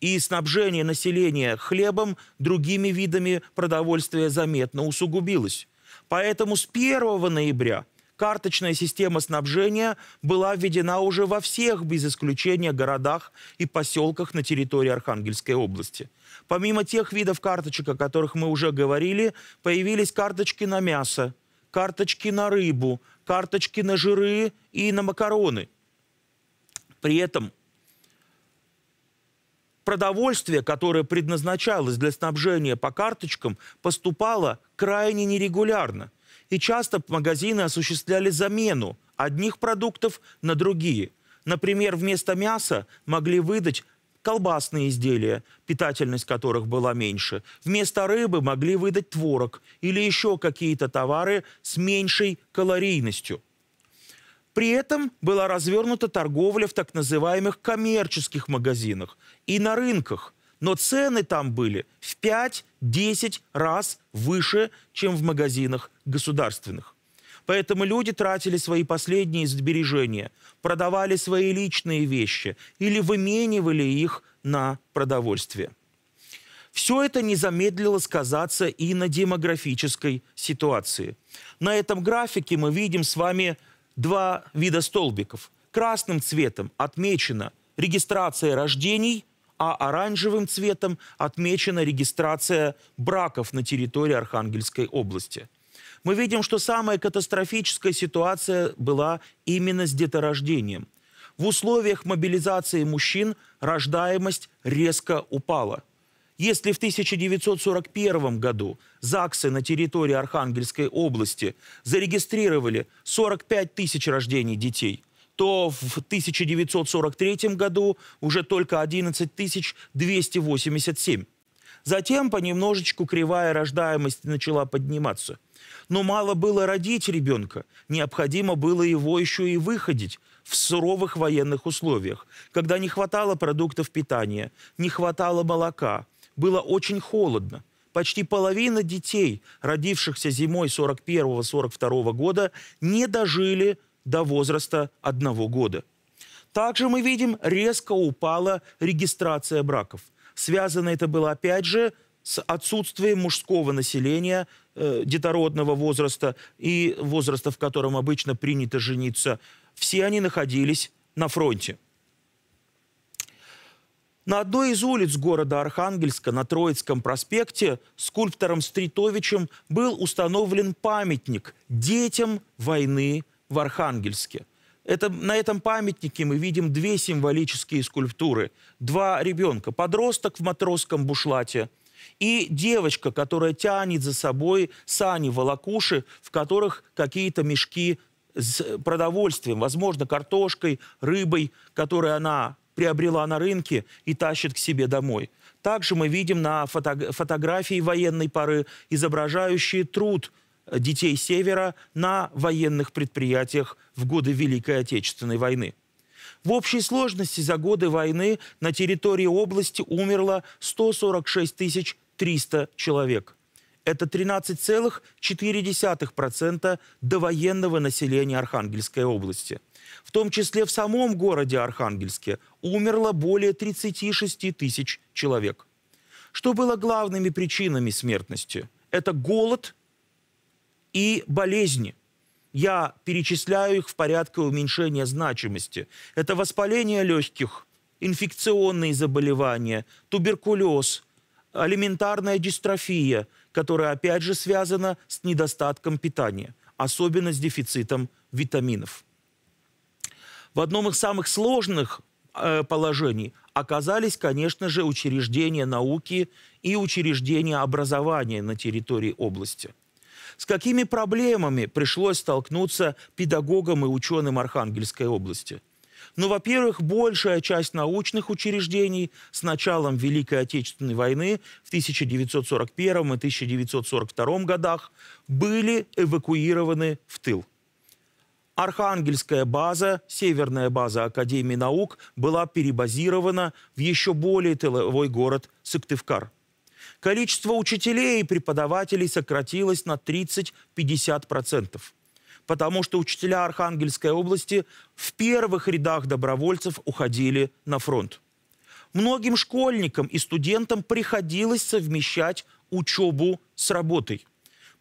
[SPEAKER 1] и снабжение населения хлебом другими видами продовольствия заметно усугубилось. Поэтому с 1 ноября карточная система снабжения была введена уже во всех, без исключения, городах и поселках на территории Архангельской области. Помимо тех видов карточек, о которых мы уже говорили, появились карточки на мясо, карточки на рыбу, карточки на жиры и на макароны. При этом продовольствие, которое предназначалось для снабжения по карточкам, поступало крайне нерегулярно – и часто магазины осуществляли замену одних продуктов на другие. Например, вместо мяса могли выдать колбасные изделия, питательность которых была меньше. Вместо рыбы могли выдать творог или еще какие-то товары с меньшей калорийностью. При этом была развернута торговля в так называемых коммерческих магазинах и на рынках – но цены там были в 5-10 раз выше, чем в магазинах государственных. Поэтому люди тратили свои последние сбережения, продавали свои личные вещи или выменивали их на продовольствие. Все это не замедлило сказаться и на демографической ситуации. На этом графике мы видим с вами два вида столбиков. Красным цветом отмечена регистрация рождений, а оранжевым цветом отмечена регистрация браков на территории Архангельской области. Мы видим, что самая катастрофическая ситуация была именно с деторождением. В условиях мобилизации мужчин рождаемость резко упала – если в 1941 году ЗАГСы на территории Архангельской области зарегистрировали 45 тысяч рождений детей, то в 1943 году уже только 11 287. Затем понемножечку кривая рождаемость начала подниматься. Но мало было родить ребенка, необходимо было его еще и выходить в суровых военных условиях, когда не хватало продуктов питания, не хватало молока, было очень холодно. Почти половина детей, родившихся зимой 41-42 года, не дожили до возраста одного года. Также мы видим, резко упала регистрация браков. Связано это было, опять же, с отсутствием мужского населения э, детородного возраста и возраста, в котором обычно принято жениться. Все они находились на фронте. На одной из улиц города Архангельска на Троицком проспекте скульптором Стритовичем был установлен памятник детям войны в Архангельске. Это, на этом памятнике мы видим две символические скульптуры. Два ребенка. Подросток в матросском бушлате и девочка, которая тянет за собой сани-волокуши, в которых какие-то мешки с продовольствием, возможно, картошкой, рыбой, которые она приобрела на рынке и тащит к себе домой. Также мы видим на фото фотографии военной поры, изображающие труд детей Севера на военных предприятиях в годы Великой Отечественной войны. В общей сложности за годы войны на территории области умерло 146 300 человек. Это 13,4% довоенного населения Архангельской области – в том числе в самом городе Архангельске, умерло более 36 тысяч человек. Что было главными причинами смертности? Это голод и болезни. Я перечисляю их в порядке уменьшения значимости. Это воспаление легких, инфекционные заболевания, туберкулез, алиментарная дистрофия, которая опять же связана с недостатком питания, особенно с дефицитом витаминов в одном из самых сложных э, положений оказались, конечно же, учреждения науки и учреждения образования на территории области. С какими проблемами пришлось столкнуться педагогам и ученым Архангельской области? Ну, во-первых, большая часть научных учреждений с началом Великой Отечественной войны в 1941 и 1942 годах были эвакуированы в тыл. Архангельская база, северная база Академии наук, была перебазирована в еще более тыловой город Сыктывкар. Количество учителей и преподавателей сократилось на 30-50%, потому что учителя Архангельской области в первых рядах добровольцев уходили на фронт. Многим школьникам и студентам приходилось совмещать учебу с работой –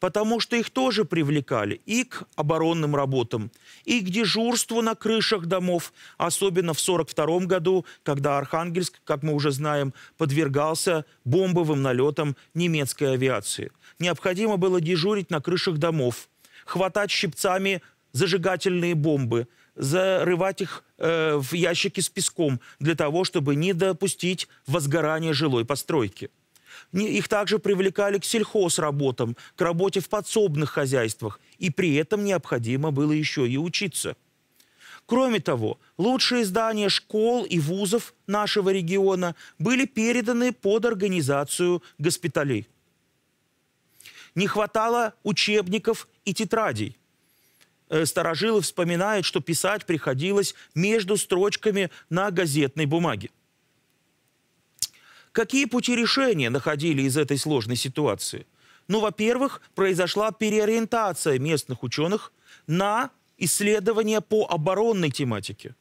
[SPEAKER 1] потому что их тоже привлекали и к оборонным работам, и к дежурству на крышах домов, особенно в 1942 году, когда Архангельск, как мы уже знаем, подвергался бомбовым налетам немецкой авиации. Необходимо было дежурить на крышах домов, хватать щипцами зажигательные бомбы, зарывать их э, в ящики с песком для того, чтобы не допустить возгорания жилой постройки. Их также привлекали к сельхозработам, к работе в подсобных хозяйствах. И при этом необходимо было еще и учиться. Кроме того, лучшие здания школ и вузов нашего региона были переданы под организацию госпиталей. Не хватало учебников и тетрадей. Э, старожилы вспоминают, что писать приходилось между строчками на газетной бумаге. Какие пути решения находили из этой сложной ситуации? Ну, во-первых, произошла переориентация местных ученых на исследования по оборонной тематике.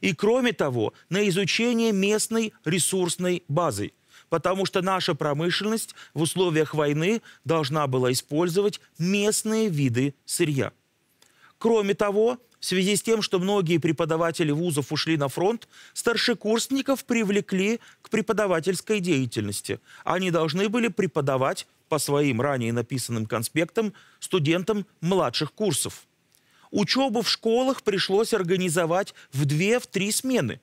[SPEAKER 1] И, кроме того, на изучение местной ресурсной базы. Потому что наша промышленность в условиях войны должна была использовать местные виды сырья. Кроме того, в связи с тем, что многие преподаватели вузов ушли на фронт, старшекурсников привлекли к преподавательской деятельности. Они должны были преподавать по своим ранее написанным конспектам студентам младших курсов. Учебу в школах пришлось организовать в две, в три смены.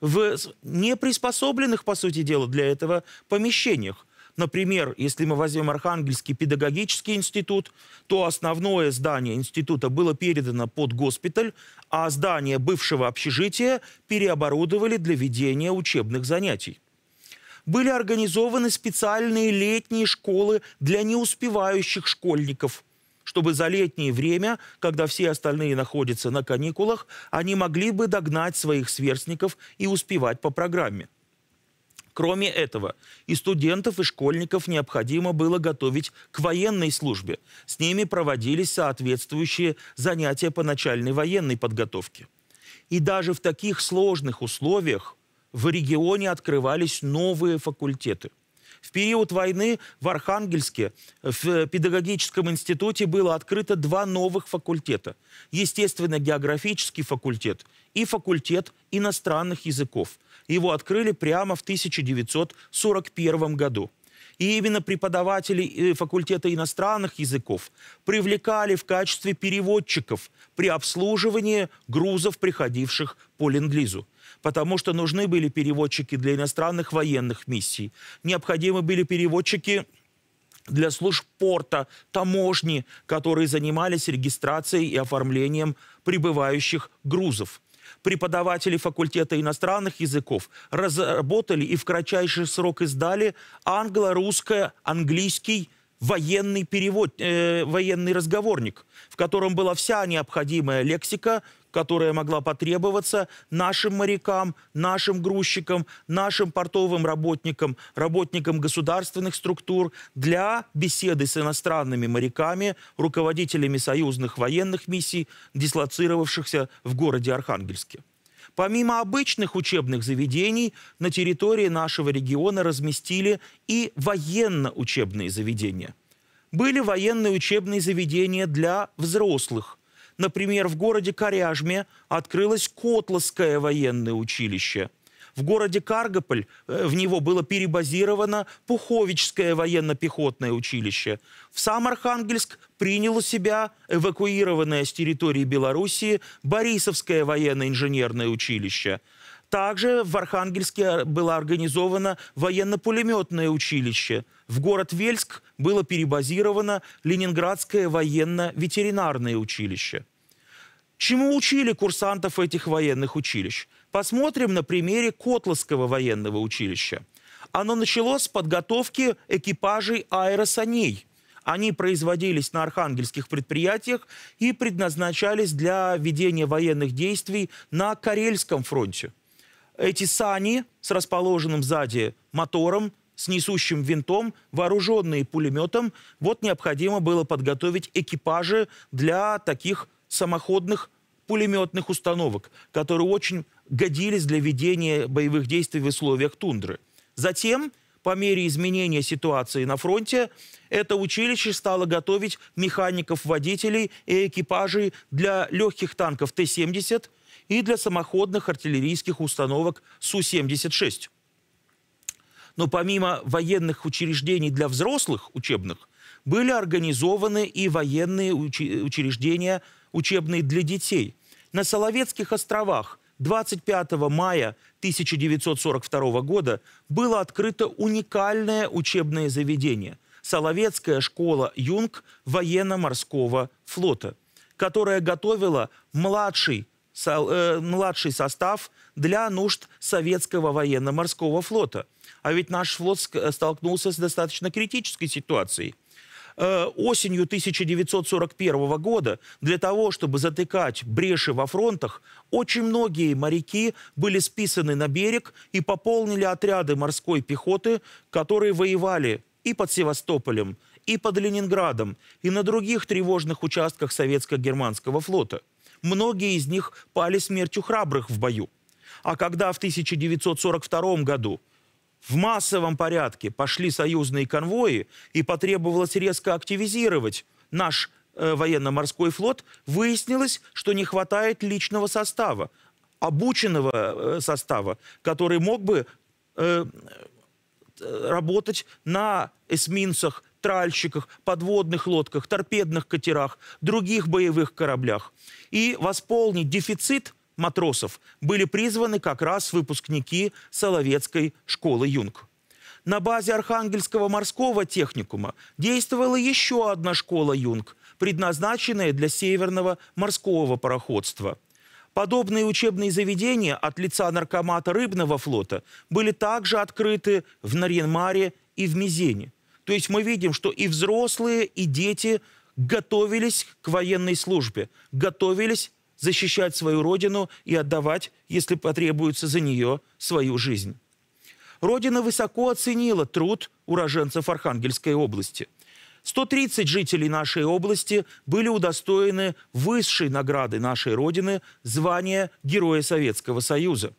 [SPEAKER 1] В неприспособленных, по сути дела, для этого помещениях. Например, если мы возьмем Архангельский педагогический институт, то основное здание института было передано под госпиталь, а здание бывшего общежития переоборудовали для ведения учебных занятий. Были организованы специальные летние школы для неуспевающих школьников – чтобы за летнее время, когда все остальные находятся на каникулах, они могли бы догнать своих сверстников и успевать по программе. Кроме этого, и студентов, и школьников необходимо было готовить к военной службе. С ними проводились соответствующие занятия по начальной военной подготовке. И даже в таких сложных условиях в регионе открывались новые факультеты. В период войны в Архангельске в педагогическом институте было открыто два новых факультета. Естественно-географический факультет и факультет иностранных языков. Его открыли прямо в 1941 году. И именно преподаватели э, факультета иностранных языков привлекали в качестве переводчиков при обслуживании грузов, приходивших по ленд-лизу потому что нужны были переводчики для иностранных военных миссий. Необходимы были переводчики для служб порта, таможни, которые занимались регистрацией и оформлением прибывающих грузов. Преподаватели факультета иностранных языков разработали и в кратчайший срок издали англо-русско-английский военный перевод, э, военный разговорник, в котором была вся необходимая лексика которая могла потребоваться нашим морякам, нашим грузчикам, нашим портовым работникам, работникам государственных структур для беседы с иностранными моряками, руководителями союзных военных миссий, дислоцировавшихся в городе Архангельске. Помимо обычных учебных заведений, на территории нашего региона разместили и военно-учебные заведения. Были военные учебные заведения для взрослых, Например, в городе Коряжме открылось Котловское военное училище. В городе Каргополь э, в него было перебазировано Пуховичское военно-пехотное училище. В сам Архангельск принял у себя эвакуированное с территории Белоруссии Борисовское военно-инженерное училище – также в Архангельске было организовано военно-пулеметное училище. В город Вельск было перебазировано Ленинградское военно-ветеринарное училище. Чему учили курсантов этих военных училищ? Посмотрим на примере Котловского военного училища. Оно началось с подготовки экипажей аэросаней. Они производились на архангельских предприятиях и предназначались для ведения военных действий на Карельском фронте эти сани с расположенным сзади мотором, с несущим винтом, вооруженные пулеметом, вот необходимо было подготовить экипажи для таких самоходных пулеметных установок, которые очень годились для ведения боевых действий в условиях тундры. Затем, по мере изменения ситуации на фронте, это училище стало готовить механиков-водителей и экипажей для легких танков Т-70, и для самоходных артиллерийских установок Су-76. Но помимо военных учреждений для взрослых учебных, были организованы и военные учреждения учебные для детей. На Соловецких островах 25 мая 1942 года было открыто уникальное учебное заведение – Соловецкая школа «Юнг» военно-морского флота, которая готовила младший Э, младший состав для нужд советского военно-морского флота. А ведь наш флот столкнулся с достаточно критической ситуацией. Э, осенью 1941 года для того, чтобы затыкать бреши во фронтах, очень многие моряки были списаны на берег и пополнили отряды морской пехоты, которые воевали и под Севастополем, и под Ленинградом, и на других тревожных участках советско-германского флота. Многие из них пали смертью храбрых в бою. А когда в 1942 году в массовом порядке пошли союзные конвои и потребовалось резко активизировать наш э, военно-морской флот, выяснилось, что не хватает личного состава, обученного э, состава, который мог бы э, работать на эсминцах, тральщиках, подводных лодках, торпедных катерах, других боевых кораблях. И восполнить дефицит матросов были призваны как раз выпускники Соловецкой школы Юнг. На базе Архангельского морского техникума действовала еще одна школа Юнг, предназначенная для северного морского пароходства – Подобные учебные заведения от лица наркомата рыбного флота были также открыты в Нарьянмаре и в Мизене. То есть мы видим, что и взрослые, и дети готовились к военной службе, готовились защищать свою родину и отдавать, если потребуется за нее, свою жизнь. Родина высоко оценила труд уроженцев Архангельской области – 130 жителей нашей области были удостоены высшей награды нашей Родины – звания Героя Советского Союза.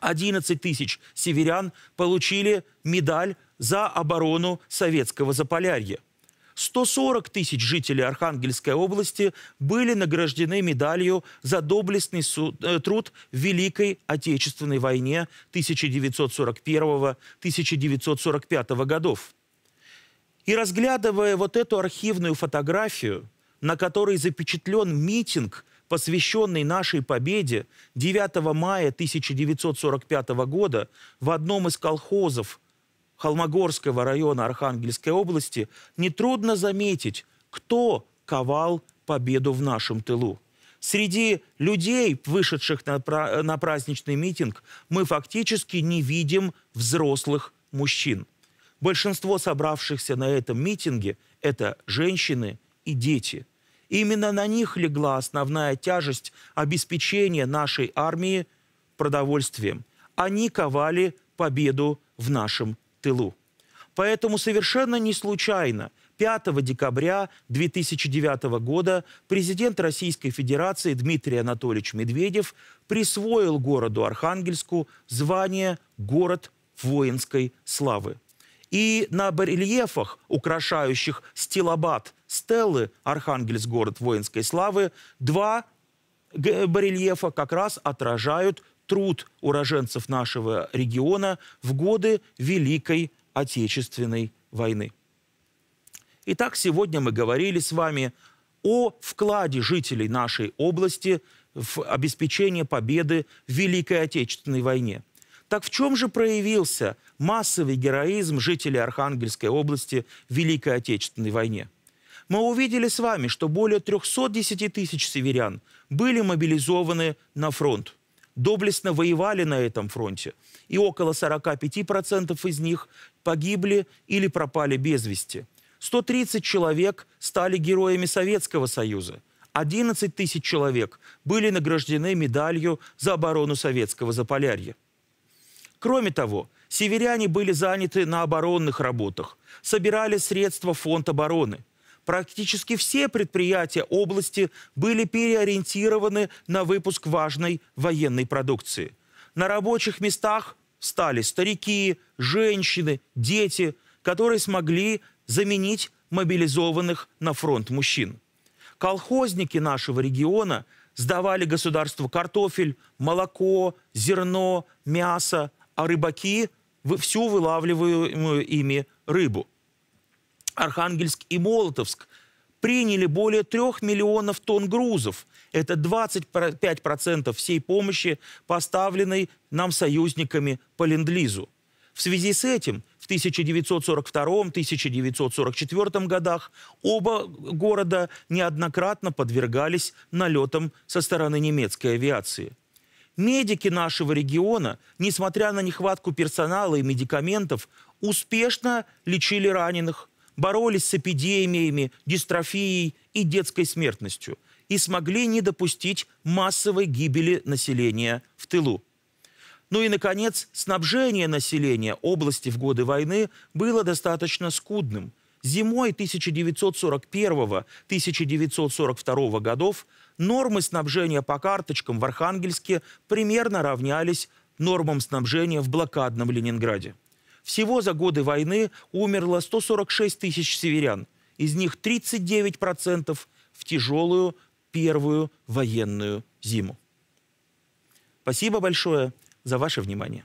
[SPEAKER 1] 11 тысяч северян получили медаль за оборону советского Заполярья. 140 тысяч жителей Архангельской области были награждены медалью за доблестный э, труд в Великой Отечественной войне 1941-1945 годов. И разглядывая вот эту архивную фотографию, на которой запечатлен митинг, посвященный нашей победе 9 мая 1945 года в одном из колхозов Холмогорского района Архангельской области, нетрудно заметить, кто ковал победу в нашем тылу. Среди людей, вышедших на, праздничный митинг, мы фактически не видим взрослых мужчин. Большинство собравшихся на этом митинге – это женщины и дети. Именно на них легла основная тяжесть обеспечения нашей армии продовольствием. Они ковали победу в нашем тылу. Поэтому совершенно не случайно 5 декабря 2009 года президент Российской Федерации Дмитрий Анатольевич Медведев присвоил городу Архангельску звание «Город воинской славы». И на барельефах, украшающих стилобат стеллы Архангельск, город воинской славы, два барельефа как раз отражают труд уроженцев нашего региона в годы Великой Отечественной войны. Итак, сегодня мы говорили с вами о вкладе жителей нашей области в обеспечение победы в Великой Отечественной войне – так в чем же проявился массовый героизм жителей Архангельской области в Великой Отечественной войне? Мы увидели с вами, что более 310 тысяч северян были мобилизованы на фронт, доблестно воевали на этом фронте, и около 45% из них погибли или пропали без вести. 130 человек стали героями Советского Союза. 11 тысяч человек были награждены медалью за оборону Советского Заполярья. Кроме того, северяне были заняты на оборонных работах, собирали средства фонд обороны. Практически все предприятия области были переориентированы на выпуск важной военной продукции. На рабочих местах стали старики, женщины, дети, которые смогли заменить мобилизованных на фронт мужчин. Колхозники нашего региона сдавали государству картофель, молоко, зерно, мясо, а рыбаки всю вылавливаемую ими рыбу. Архангельск и Молотовск приняли более трех миллионов тонн грузов. Это 25% всей помощи, поставленной нам союзниками по Ленд-Лизу. В связи с этим в 1942-1944 годах оба города неоднократно подвергались налетам со стороны немецкой авиации. Медики нашего региона, несмотря на нехватку персонала и медикаментов, успешно лечили раненых, боролись с эпидемиями, дистрофией и детской смертностью и смогли не допустить массовой гибели населения в тылу. Ну и, наконец, снабжение населения области в годы войны было достаточно скудным. Зимой 1941-1942 годов нормы снабжения по карточкам в Архангельске примерно равнялись нормам снабжения в блокадном Ленинграде. Всего за годы войны умерло 146 тысяч северян, из них 39% в тяжелую первую военную зиму. Спасибо большое за ваше внимание.